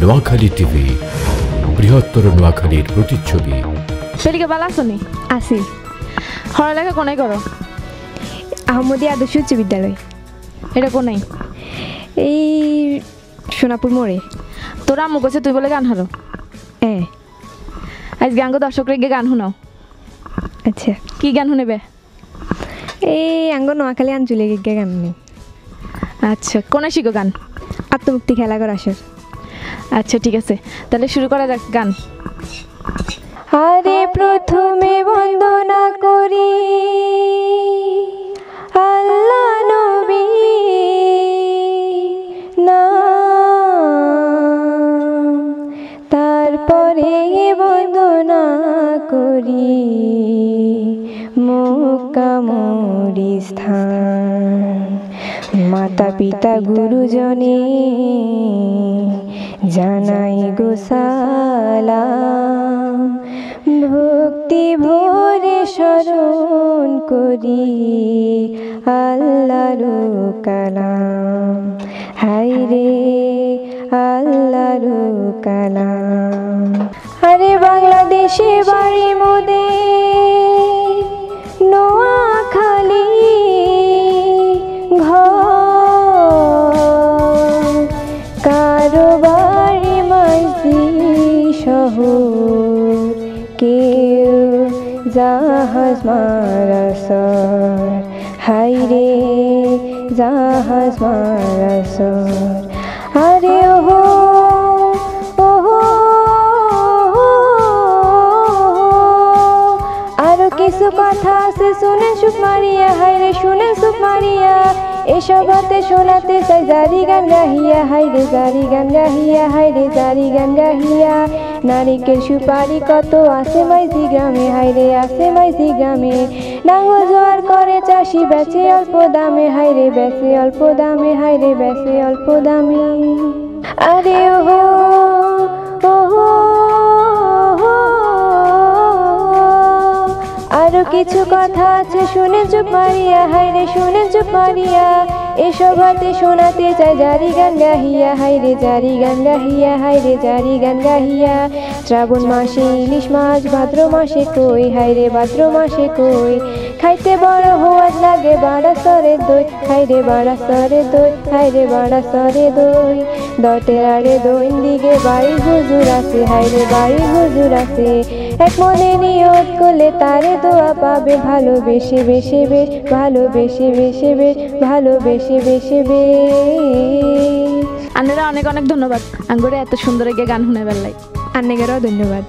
Noakhali TV বৃহত্তর নোয়াখালীর প্রতিচ্ছবি। পেলিকে বালা আসনি আছি। পড়ালেখা কোনাই করো আহমদী আদর্শ উচ্চ বিদ্যালয়। এটা কোনাই এই সোনাপুর মোড়ে। তোরা আম্মু কইছে তুই বলে গান হারো এ। আজ গাঙ্গ দর্শকরে গিয়ে গান শুনাও আচ্ছা। কি গান শুনেবে? এই আঙ্গ নোয়াখালী আঞ্চলিক গিয়ে গান নেই আচ্ছা কোনে শিখো গান? আত্মমুক্তি খেলা করা আসর আচ্ছা ঠিক আছে। তাহলে শুরু করা যাক গান। আরে প্রথমে বন্দনা করি। আল্লাহ নবী না। তারপরে বন্দনা করি। মোকামরি স্থান। মাতা পিতা গুরুজনে জানাই গো সালাম। ভক্তি ভরে স্মরণ করি আল্লাহর কালাম। হাই রে আল্লাহর কালাম। আরে বাংলাদেশে বাড়ি মোদে কারও বাড়ি মাঝদি শহর কেউ জাহাজ মারাসর হাই রে জাহাজ মারাসর আরে ওহো আরও কিছু কথা আছে, শুনে সুখ মারিয়া হাইরে শুনে সুখ মারিয়া। এসব হাতে শোনাতে চাই, জারি গান গাহিয়া হাইরে জারি গান গাহিয়া হাইরে জারি গান গাহিয়া। নারিকেল সুপারি কত আছে মাইজি গ্রামে হাইরে আছে মাইজি গ্রামে। নাঙ্গল জোয়ার করে চাষি, বেচে অল্প দামে হাইরে বেচে অল্প দামে হাইরে বেচে অল্প দামে। আরে ওহো কিছু কথা আছে, শুনে চুপ মারিয়া হাইরে শুনে চুপ মারিয়া। এসব হাতে শোনাতে চাই, জারি গান গাহিয়া হাইরে জারি গান গাহিয়া হাইরে জারি গান গাহিয়া। শ্রাবণ মাসে ইলিশ মাছ, ভাদ্র মাসে কই হাইরে ভাদ্র মাসে কই। খাইতে বড় হওয়ার লাগে বাড়া সরে দই হাইরে বাড়া সরে দই হাইরে বাড়া সরে দই। দটের আড়ে দইন দিকে বাড়ি হুজুর আছে হাইরে বাড়ি হুজুর আছে। এক মনে নিয়ত করলে তারে দোয়া পাবে। ভালোবেসে বেশে বেশ ভালোবেসে বেশে বেশ ভালোবেসে বেশে বেশ আন্নারা অনেক অনেক ধন্যবাদ। আঙ্গুরে এত সুন্দর গিয়ে গান শুনে বেলায় আন্নেগেরাও ধন্যবাদ।